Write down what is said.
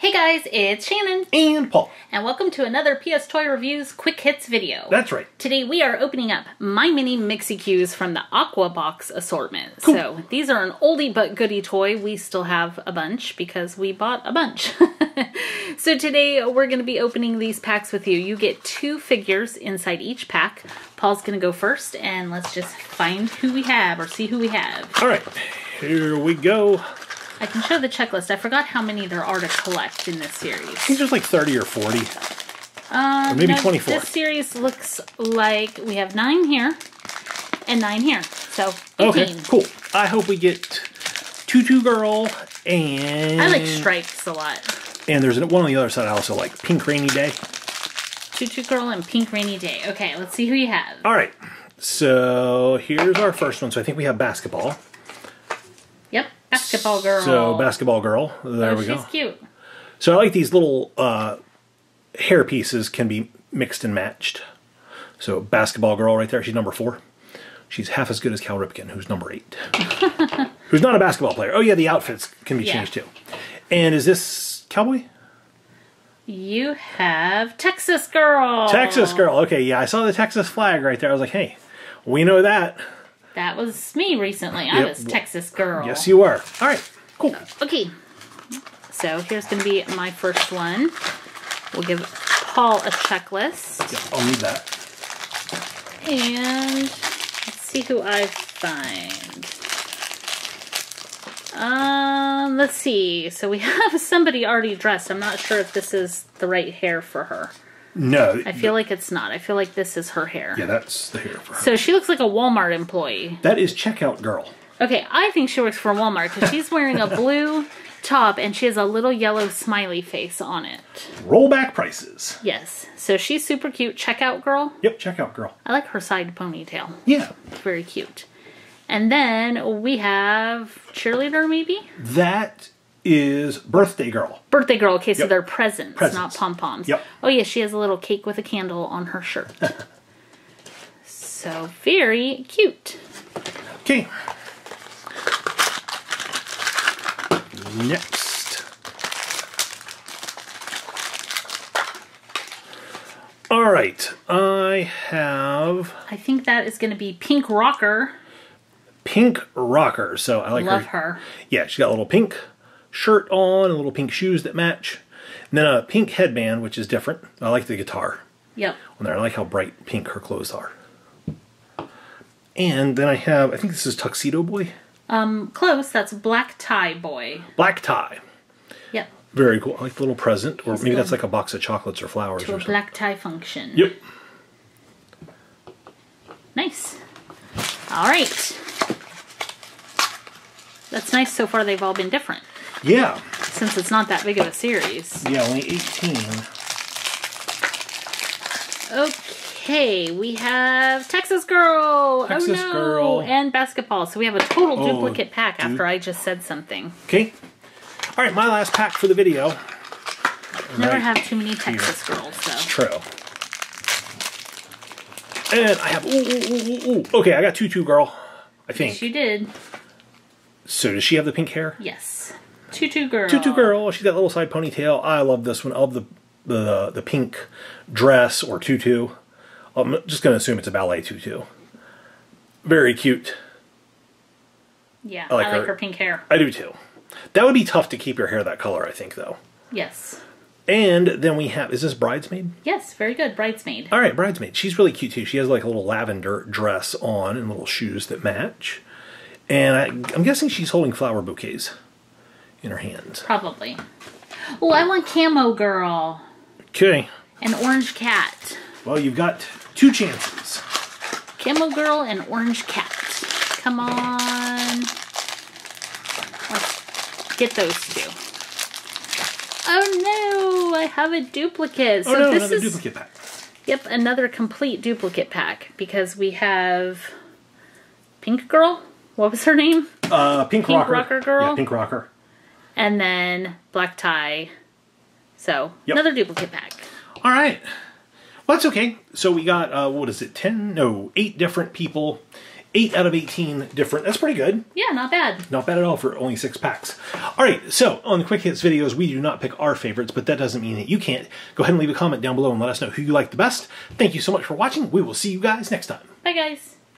Hey guys, it's Shannon, and Paul. and welcome to another PS Toy Reviews Quick Hits video. That's right. Today we are opening up My Mini Mixie Q's from the Aqua Box assortment. Cool. So these are an oldie but goodie toy. We still have a bunch because we bought a bunch. so today we're going to be opening these packs with you. You get two figures inside each pack. Paul's going to go first, and let's just find who we have or see who we have. All right, here we go. I can show the checklist. I forgot how many there are to collect in this series. I think there's like 30 or 40. Um, Or maybe no, 24. This series looks like we have nine here and nine here. So 18. Okay, cool. I hope we get Tutu Girl and I like stripes a lot. and there's one on the other side I also like Pink Rainy Day. Tutu Girl and Pink Rainy Day. Okay, let's see who you have. All right, so here's our first one. So I think we have basketball. Basketball Girl. So basketball girl. There oh, we she's go. cute. So I like these little uh, hair pieces can be mixed and matched. So basketball girl right there, she's number four. She's half as good as Cal Ripken, who's number eight. who's not a basketball player. Oh yeah, the outfits can be Yeah. changed too. And is this cowboy? You have Texas Girl. Texas girl. Okay, yeah, I saw the Texas flag right there. I was like, hey, we know that. That was me recently. I Yep. was Texas Girl. Yes, you were. All right, cool. Okay, so here's going to be my first one. We'll give Paul a checklist. Yeah, I'll need that. And let's see who I find. Um, let's see. So we have somebody already dressed. I'm not sure if this is the right hair for her. No. I feel like it's not. I feel like this is her hair. Yeah, that's the hair for her. So she looks like a Walmart employee. That is checkout girl. Okay, I think she works for Walmart because she's wearing a blue top and she has a little yellow smiley face on it. Rollback prices. Yes. So she's super cute. Checkout girl. Yep, checkout girl. I like her side ponytail. Yeah, It's Very cute. And then we have cheerleader, maybe? that is birthday girl. Birthday girl. Okay, so Yep. they're presents, Presents. not pom poms. Yep. Oh, yeah, she has a little cake with a candle on her shirt. so very cute. Okay. Next. All right, I have I think that is going to be Pink Rocker. pink rocker. So I like Love her. Yeah, she's got a little pink shirt on and little pink shoes that match. And then a pink headband, which is different. I like the guitar Yep. on there. I like how bright pink her clothes are. And then I have, I think this is Tuxedo Boy. Um, close. That's Black Tie Boy. Black tie. Yep. Very cool. I like the little present, or maybe going that's like a box of chocolates or flowers To or a something. black tie function. Yep. Nice. All right. That's nice. So far, they've all been different Yeah. since it's not that big of a series. Yeah, only 18. Okay, we have Texas Girl. Oh, Texas oh no, Girl. and basketball. So we have a total Oh, duplicate pack du- after I just said something. Okay. All right, my last pack for the video. Never Right have too many Texas girls, though. True. And I have, ooh, ooh, ooh, ooh, ooh. Okay, I got Tutu Girl, I think. Yes, you did. So does she have the pink hair? Yes. Tutu Girl. Tutu Girl, she's got a little side ponytail. I love this one. I love the, the, the pink dress or tutu. I'm just going to assume it's a ballet tutu. Very cute. Yeah, I like I like her. her pink hair. I do too. That would be tough to keep your hair that color, I think, though. Yes. And then we have, is this Bridesmaid? Yes, very good. Bridesmaid. All right, Bridesmaid. She's really cute too. She has like a little lavender dress on and little shoes that match. And I, I'm guessing she's holding flower bouquets in her hands. Probably. Oh, I want Camo Girl. Okay. and Orange Cat. Well, you've got two chances. Camo Girl and Orange Cat. Come on. Let's get those two. Oh no, I have a duplicate. Oh, so oh no, this another is duplicate pack. yep, another complete duplicate pack because we have Pink Girl. What was her name? Uh, pink, Pink rocker. rocker girl? Yeah, pink rocker. And then Black Tie. So Yep. another duplicate pack. All right. Well, that's okay. So we got uh, what is it? Ten? No, eight different people 8 out of 18 different. That's pretty good. Yeah, not bad. Not bad at all for only six packs. All right, so on the Quick Hits videos, we do not pick our favorites, but that doesn't mean that you can't. Go ahead and leave a comment down below and let us know who you like the best. Thank you so much for watching. We will see you guys next time. Bye, guys.